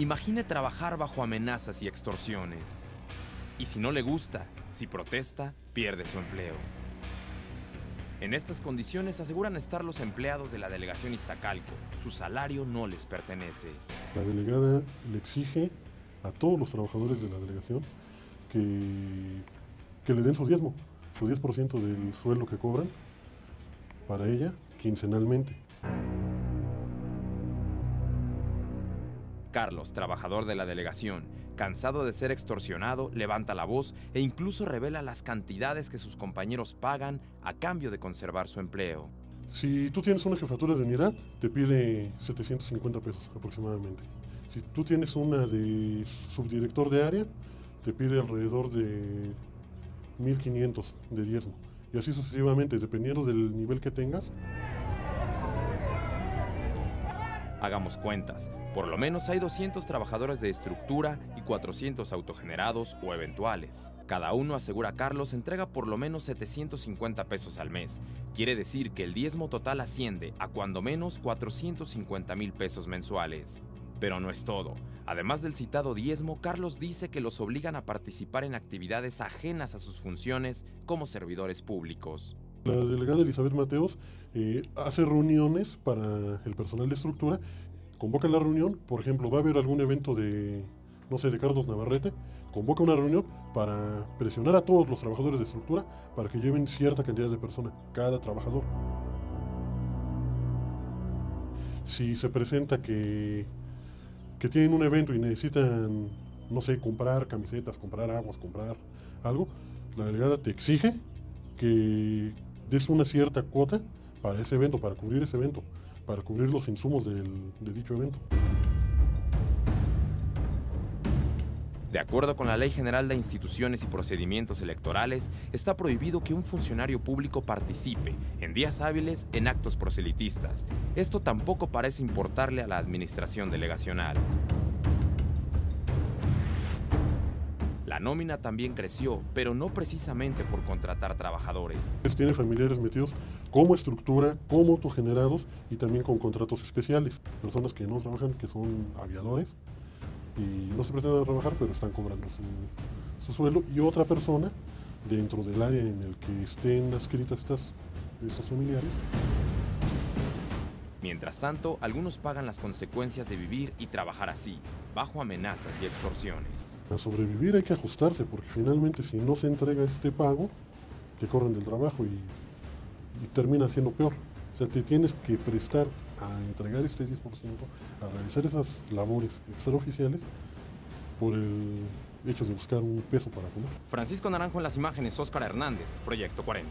Imagine trabajar bajo amenazas y extorsiones. Y si no le gusta, si protesta, pierde su empleo. En estas condiciones aseguran estar los empleados de la delegación Iztacalco. Su salario no les pertenece. La delegada le exige a todos los trabajadores de la delegación que, que le den su diezmo, su 10% del sueldo que cobran para ella quincenalmente. Carlos, trabajador de la delegación, cansado de ser extorsionado, levanta la voz e incluso revela las cantidades que sus compañeros pagan a cambio de conservar su empleo. Si tú tienes una jefatura de unidad, te pide 750 pesos aproximadamente. Si tú tienes una de subdirector de área, te pide alrededor de 1500 de diezmo. Y así sucesivamente, dependiendo del nivel que tengas. Hagamos cuentas. Por lo menos hay 200 trabajadores de estructura y 400 autogenerados o eventuales. Cada uno, asegura Carlos, entrega por lo menos 750 pesos al mes. Quiere decir que el diezmo total asciende a cuando menos 450 mil pesos mensuales. Pero no es todo. Además del citado diezmo, Carlos dice que los obligan a participar en actividades ajenas a sus funciones como servidores públicos. La delegada Elizabeth Mateos eh, hace reuniones para el personal de estructura, convoca la reunión, por ejemplo, va a haber algún evento de, no sé, de Carlos Navarrete, convoca una reunión para presionar a todos los trabajadores de estructura para que lleven cierta cantidad de personas, cada trabajador. Si se presenta que, que tienen un evento y necesitan, no sé, comprar camisetas, comprar aguas, comprar algo, la delegada te exige que des una cierta cuota para ese evento, para cubrir ese evento, para cubrir los insumos del, de dicho evento. De acuerdo con la Ley General de Instituciones y Procedimientos Electorales, está prohibido que un funcionario público participe en días hábiles en actos proselitistas. Esto tampoco parece importarle a la administración delegacional. La nómina también creció, pero no precisamente por contratar trabajadores. Tiene familiares metidos como estructura, como autogenerados y también con contratos especiales. Personas que no trabajan, que son aviadores y no se presentan a trabajar, pero están cobrando su, su sueldo. Y otra persona dentro del área en el que estén adscritas estas, estos familiares Mientras tanto, algunos pagan las consecuencias de vivir y trabajar así, bajo amenazas y extorsiones. Para sobrevivir hay que ajustarse, porque finalmente si no se entrega este pago, te corren del trabajo y, y termina siendo peor. O sea, te tienes que prestar a entregar este 10%, a realizar esas labores extraoficiales por el hecho de buscar un peso para comer. Francisco Naranjo en las imágenes, Óscar Hernández, Proyecto 40.